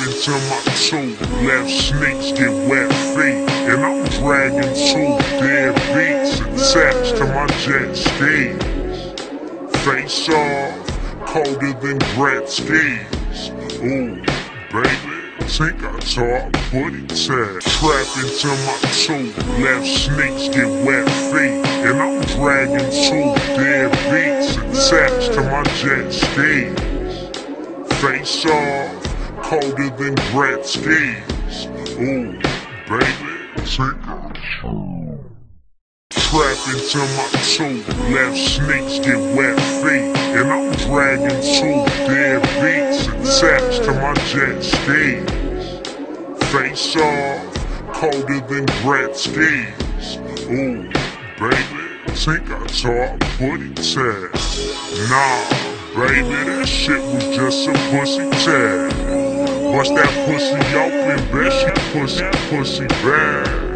Into my soul, left snakes get wet feet, and I'm dragging two dead beats and attached to my jet skis. Face off, colder than Gretzky's. Ooh, baby, think I talk booty tag. Trap into my soul, left snakes get wet feet, and I'm dragging two dead beats attached to my jet skis. Face off, colder than Gretzky's. Ooh, baby, take a Trap into my soul, left snakes get wet feet, and I'm dragging two dead beats attached to my jet skis. Face off, colder than Gretzky's. Ooh, baby, think I talk booty tag. Nah. Baby, that shit was just a pussy tag. Bust that pussy open, bet she pussy, pussy bad.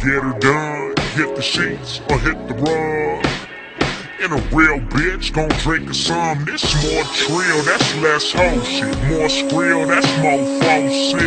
Get her done, hit the sheets or hit the rug. And a real bitch gon' drink a some. This more trill, that's less hoe shit. More skrill, that's more faux sip.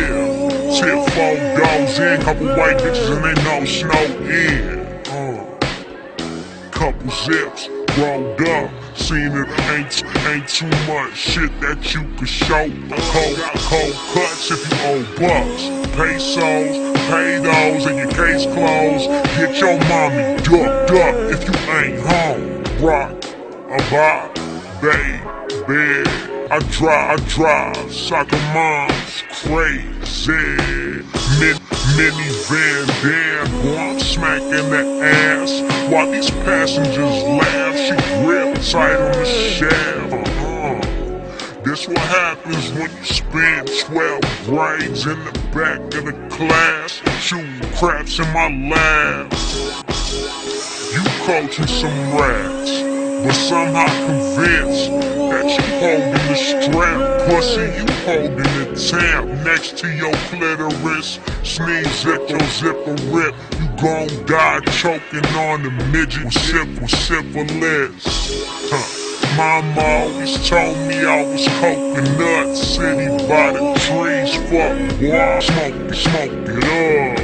Tip four dogs in, couple white bitches and they know snow in. Uh, couple zips rolled up. Seen it ain't, ain't too much shit that you could show. Cold, cold cuts if you owe bucks. Pesos, pay those and your case closed. Get your mommy ducked up if you ain't home. Rock, a bop, baby. I drive, I drive, soccer moms, crazy. Min, minivan, damn, boy, I'm smacking the ass. While these passengers laugh, she grip tight on the shaft. This what happens when you spend 12 brains in the back of the class, shooting craps in my lab. You coaching some rats, but somehow convinced that you holding the strap. Pussy, you holding the tamp next to your clitoris. Sneeze at your zipper rip. You gon' die choking on the midget with syphilis. Huh. Mama always told me I was coconut city by the trees. Fuck boy, smoke it, smoke it up.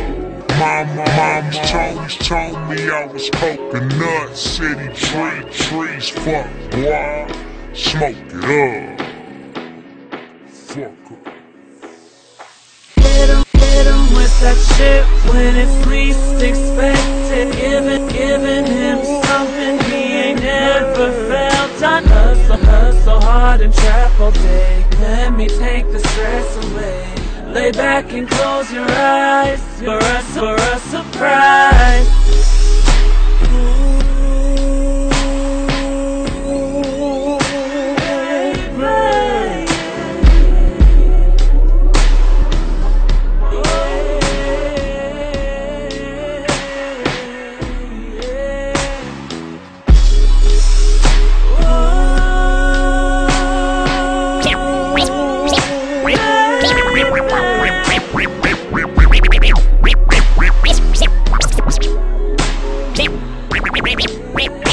Mama, mama always told me I was coconut city tree trees. Fuck boy, smoke it up. Fuck up. Hit him, hit him with that shit when it's least expected. Giving, giving him and trap all day. Let me take the stress away. Lay back and close your eyes. For us, for a surprise. Rip, rip,